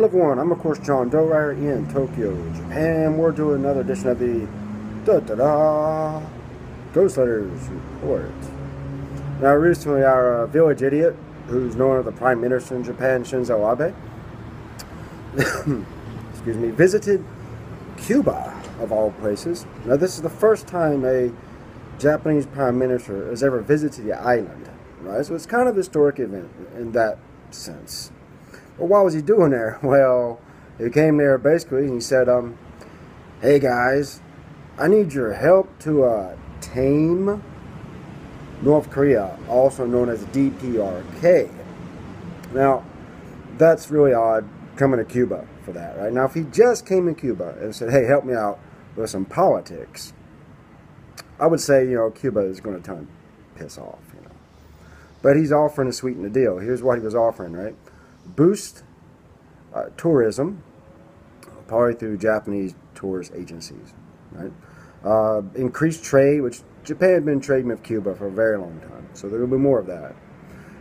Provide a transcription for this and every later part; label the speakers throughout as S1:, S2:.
S1: Hello everyone, I'm of course Jon Doe here in Tokyo, Japan. We're doing another edition of the da da da Ghost Letters Report. Now recently our uh, village idiot, who's known as the Prime Minister in Japan, Shinzo Abe, excuse me, visited Cuba of all places. Now this is the first time a Japanese Prime Minister has ever visited the island, right? So it's kind of a historic event in that sense. Well, what was he doing there? Well, he came there basically and he said, um, hey guys, I need your help to uh, tame North Korea, also known as DPRK. Now, that's really odd coming to Cuba for that, right? Now, if he just came to Cuba and said, hey, help me out with some politics, I would say, you know, Cuba is going to him piss off, you know. But he's offering to sweeten the deal. Here's what he was offering, right? Boost uh, tourism, probably through Japanese tourist agencies, right? Uh, increase trade, which Japan had been trading with Cuba for a very long time, so there will be more of that.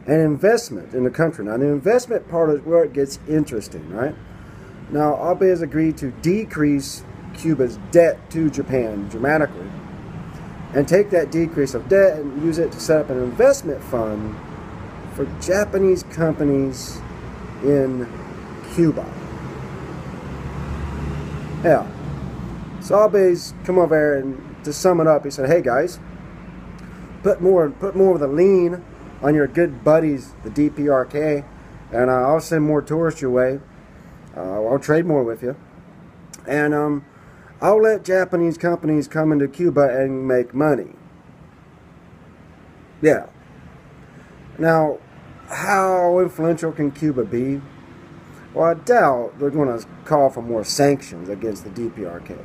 S1: And investment in the country. Now, the investment part is where it gets interesting, right? Now, Abe has agreed to decrease Cuba's debt to Japan dramatically and take that decrease of debt and use it to set up an investment fund for Japanese companies in Cuba. Yeah. So Abe's come over there and to sum it up, he said, "Hey guys, put more put more of the lean on your good buddies, the DPRK, and uh, I'll send more tourists your way. Uh, I'll trade more with you, and um, I'll let Japanese companies come into Cuba and make money. Yeah. Now, how influential can Cuba be? Well, I doubt they're going to call for more sanctions against the DPRK.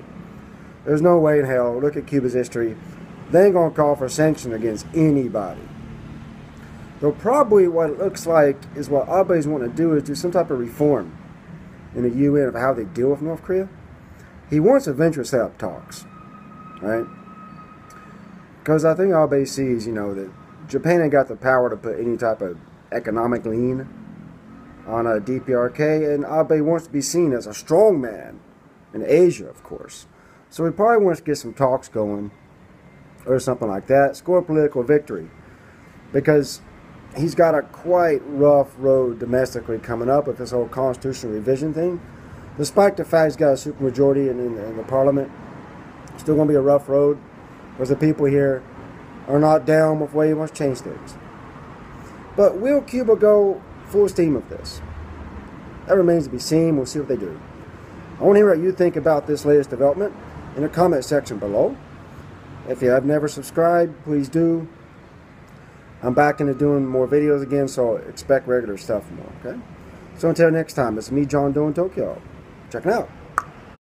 S1: There's no way in hell, look at Cuba's history, they ain't going to call for sanctions against anybody. Though probably what it looks like is what Abe's want to do is do some type of reform in the UN of how they deal with North Korea. He wants eventually set up talks, right? Because I think Abe sees, you know, that Japan ain't got the power to put any type of economic lean on a DPRK, and Abe wants to be seen as a strong man in Asia, of course. So he probably wants to get some talks going or something like that, score political victory. Because he's got a quite rough road domestically coming up with this whole constitutional revision thing. Despite the fact he's got a supermajority in, in, in the parliament, still going to be a rough road because the people here are not down with the way he wants to change things. But will Cuba go full steam of this? That remains to be seen. We'll see what they do. I want to hear what you think about this latest development in the comment section below. If you have never subscribed, please do. I'm back into doing more videos again, so expect regular stuff more, okay? So until next time, it's me, Jon Doe in Tokyo. Checking out.